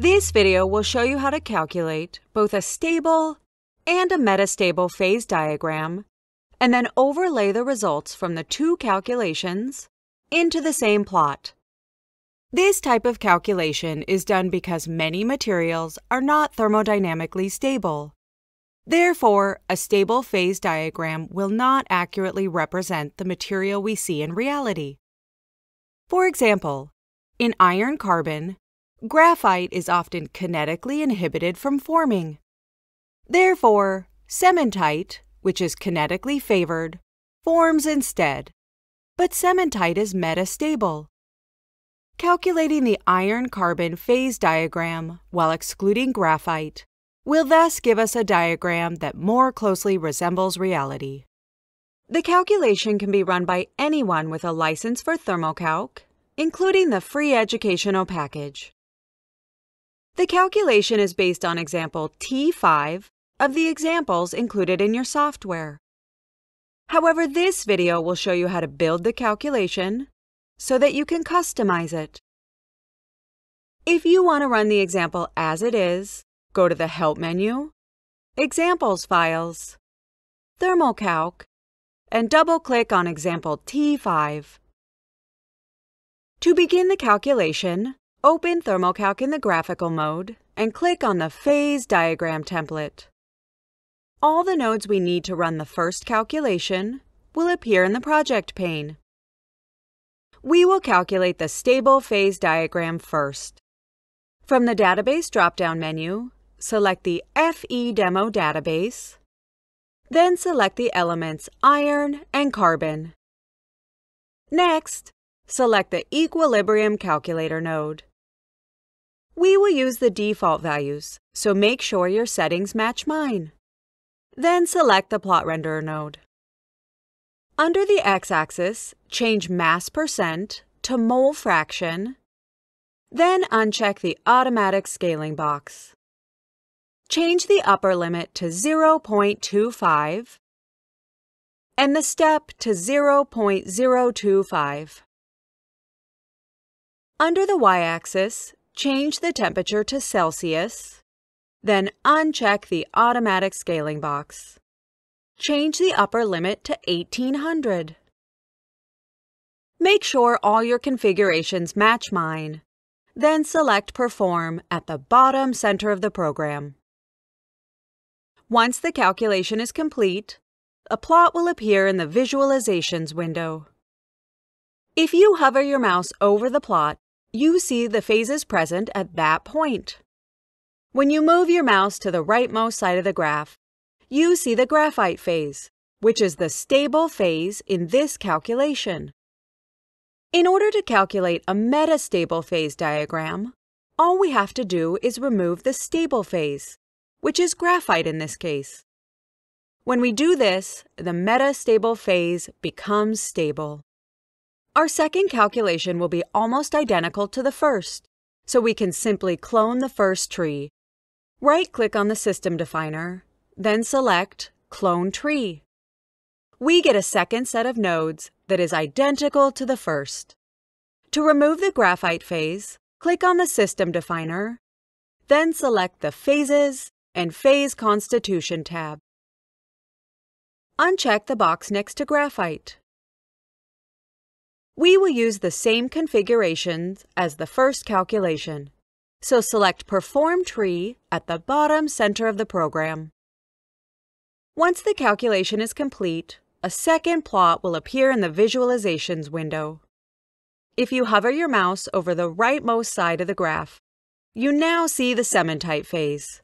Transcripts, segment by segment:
This video will show you how to calculate both a stable and a metastable phase diagram, and then overlay the results from the two calculations into the same plot. This type of calculation is done because many materials are not thermodynamically stable. Therefore, a stable phase diagram will not accurately represent the material we see in reality. For example, in iron carbon, graphite is often kinetically inhibited from forming. Therefore, cementite, which is kinetically favored, forms instead. But cementite is metastable. Calculating the iron-carbon phase diagram while excluding graphite will thus give us a diagram that more closely resembles reality. The calculation can be run by anyone with a license for ThermoCalc, including the free educational package. The calculation is based on example T5 of the examples included in your software. However, this video will show you how to build the calculation so that you can customize it. If you want to run the example as it is, go to the Help menu, Examples Files, ThermoCalc, and double-click on example T5. To begin the calculation, open ThermoCalc in the graphical mode and click on the Phase Diagram template. All the nodes we need to run the first calculation will appear in the project pane we will calculate the stable phase diagram first. From the Database drop-down menu, select the FE Demo database, then select the elements iron and carbon. Next, select the Equilibrium Calculator node. We will use the default values, so make sure your settings match mine. Then select the Plot Renderer node. Under the x-axis, change mass percent to mole fraction, then uncheck the automatic scaling box. Change the upper limit to 0.25 and the step to 0.025. Under the y-axis, change the temperature to Celsius, then uncheck the automatic scaling box. Change the upper limit to 1800. Make sure all your configurations match mine. Then select Perform at the bottom center of the program. Once the calculation is complete, a plot will appear in the Visualizations window. If you hover your mouse over the plot, you see the phases present at that point. When you move your mouse to the rightmost side of the graph, you see the graphite phase, which is the stable phase in this calculation. In order to calculate a metastable phase diagram, all we have to do is remove the stable phase, which is graphite in this case. When we do this, the metastable phase becomes stable. Our second calculation will be almost identical to the first, so we can simply clone the first tree. Right-click on the system definer then select Clone Tree. We get a second set of nodes that is identical to the first. To remove the graphite phase, click on the System Definer, then select the Phases and Phase Constitution tab. Uncheck the box next to graphite. We will use the same configurations as the first calculation, so select Perform Tree at the bottom center of the program. Once the calculation is complete, a second plot will appear in the Visualizations window. If you hover your mouse over the rightmost side of the graph, you now see the cementite phase.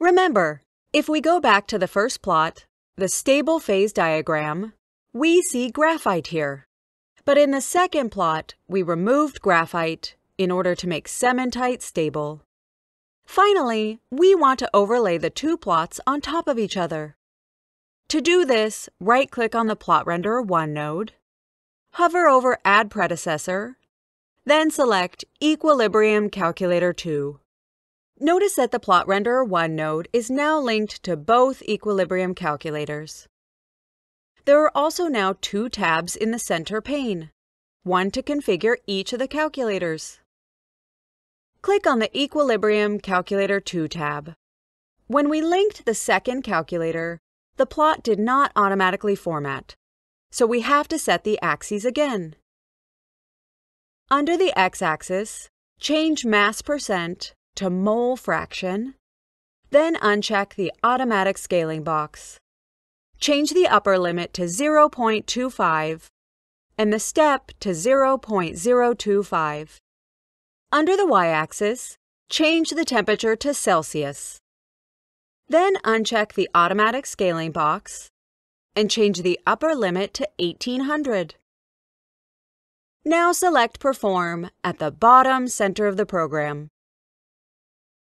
Remember, if we go back to the first plot, the stable phase diagram, we see graphite here. But in the second plot, we removed graphite in order to make cementite stable. Finally, we want to overlay the two plots on top of each other. To do this, right-click on the Plot Renderer 1 node, hover over Add Predecessor, then select Equilibrium Calculator 2. Notice that the Plot Renderer 1 node is now linked to both equilibrium calculators. There are also now two tabs in the center pane, one to configure each of the calculators. click on the Equilibrium Calculator 2 tab. When we linked the second calculator, the plot did not automatically format, so we have to set the axes again. Under the x-axis, change mass percent to mole fraction, then uncheck the automatic scaling box. Change the upper limit to 0.25 and the step to 0.025. Under the y-axis, change the temperature to Celsius. Then uncheck the automatic scaling box and change the upper limit to 1800. Now select Perform at the bottom center of the program.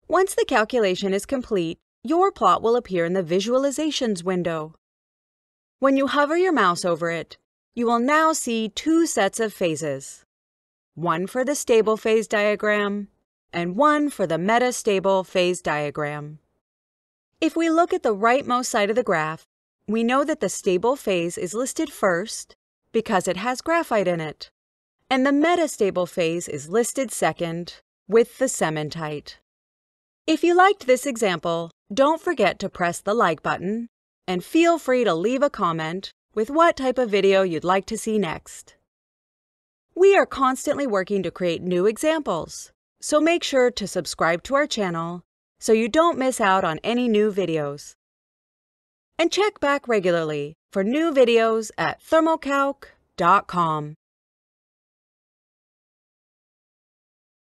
Once the calculation is complete, your plot will appear in the Visualizations window. When you hover your mouse over it, you will now see two sets of phases, one for the stable phase diagram and one for the metastable phase diagram. If we look at the rightmost side of the graph, we know that the stable phase is listed first because it has graphite in it, and the metastable phase is listed second with the cementite. If you liked this example, don't forget to press the like button and feel free to leave a comment with what type of video you'd like to see next. We are constantly working to create new examples, so make sure to subscribe to our channel so you don't miss out on any new videos. And check back regularly for new videos at thermocalc.com.